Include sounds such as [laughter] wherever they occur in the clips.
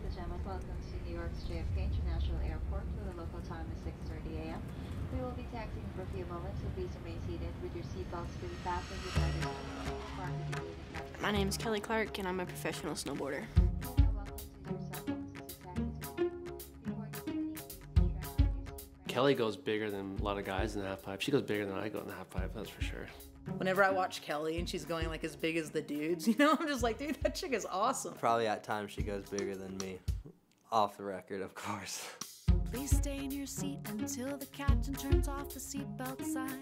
Ladies and gentlemen, welcome to New York's JFK International Airport where the local time is 6.30 a.m. We will be taxiing for a few moments, so please remain seated with your seatbelts fully fastened with items My name is Kelly Clark, and I'm a professional snowboarder. Kelly goes bigger than a lot of guys in the half pipe. She goes bigger than I go in the half pipe, that's for sure. Whenever I watch Kelly and she's going like as big as the dudes, [laughs] you know, I'm just like, dude, that chick is awesome. Probably at times she goes bigger than me. Off the record, of course. Please stay in your seat until the captain turns off the seatbelt sign.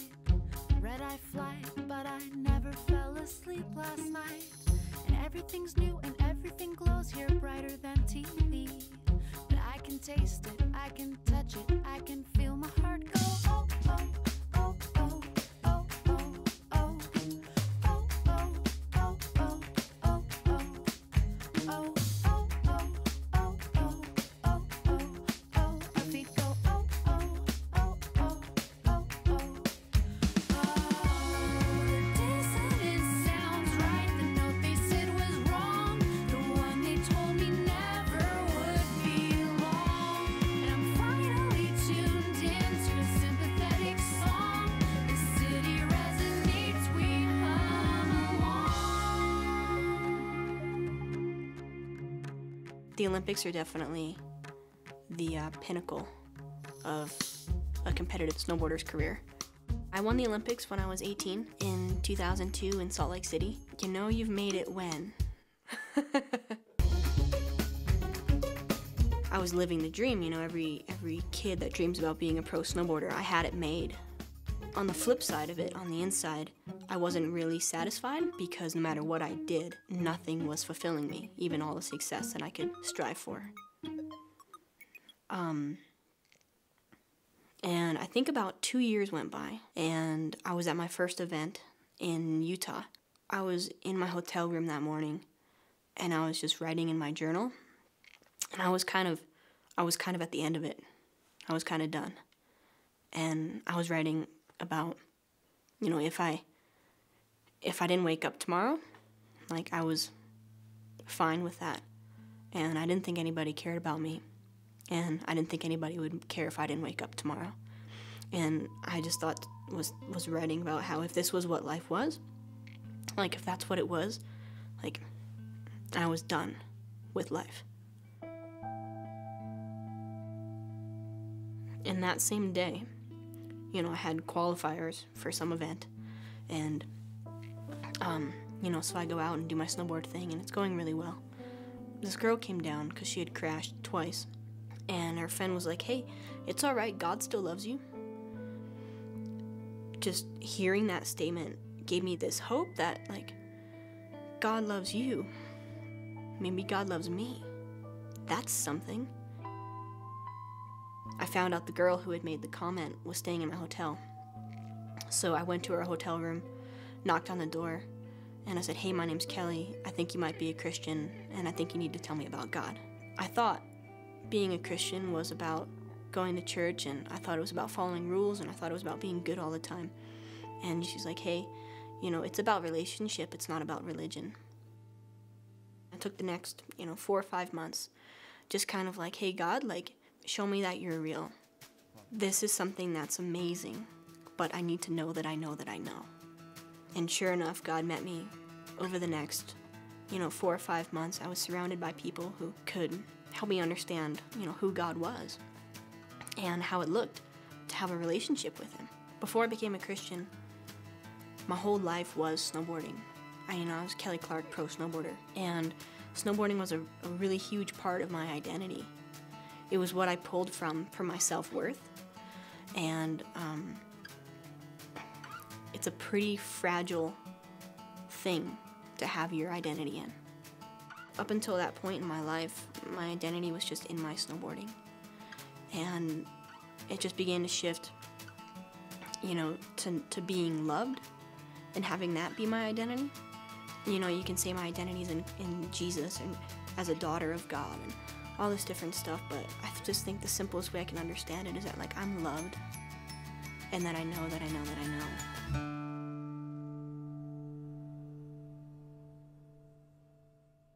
Red eye flight, but I never fell asleep last night. And everything's new and everything The Olympics are definitely the uh, pinnacle of a competitive snowboarder's career. I won the Olympics when I was 18 in 2002 in Salt Lake City. You know you've made it when. [laughs] I was living the dream, you know, every every kid that dreams about being a pro snowboarder, I had it made. On the flip side of it, on the inside, I wasn't really satisfied because no matter what I did, nothing was fulfilling me, even all the success that I could strive for. Um, and I think about two years went by, and I was at my first event in Utah. I was in my hotel room that morning, and I was just writing in my journal, and I was kind of, I was kind of at the end of it. I was kind of done, and I was writing about, you know, if I, if I didn't wake up tomorrow, like I was fine with that, and I didn't think anybody cared about me and I didn't think anybody would care if I didn't wake up tomorrow. And I just thought was was writing about how if this was what life was, like if that's what it was, like I was done with life. And that same day, you know, I had qualifiers for some event, and um, you know, so I go out and do my snowboard thing, and it's going really well. This girl came down because she had crashed twice and her friend was like, hey, it's all right, God still loves you. Just hearing that statement gave me this hope that, like, God loves you. Maybe God loves me. That's something. I found out the girl who had made the comment was staying in my hotel. So I went to her hotel room, knocked on the door, and I said, Hey, my name's Kelly. I think you might be a Christian, and I think you need to tell me about God. I thought being a Christian was about going to church, and I thought it was about following rules, and I thought it was about being good all the time. And she's like, hey, you know, it's about relationship, it's not about religion. I took the next, you know, four or five months just kind of like, hey, God, like, show me that you're real. This is something that's amazing, but I need to know that I know that I know. And sure enough, God met me over the next, you know, four or five months. I was surrounded by people who could help me understand, you know, who God was and how it looked to have a relationship with Him. Before I became a Christian, my whole life was snowboarding. I, you know, I was Kelly Clark pro snowboarder, and snowboarding was a, a really huge part of my identity. It was what I pulled from for my self worth, and um, it's a pretty fragile thing to have your identity in. Up until that point in my life, my identity was just in my snowboarding. And it just began to shift, you know, to, to being loved and having that be my identity. You know, you can say my identity is in, in Jesus and as a daughter of God and all this different stuff, but I just think the simplest way I can understand it is that, like, I'm loved and that I know that I know that I know.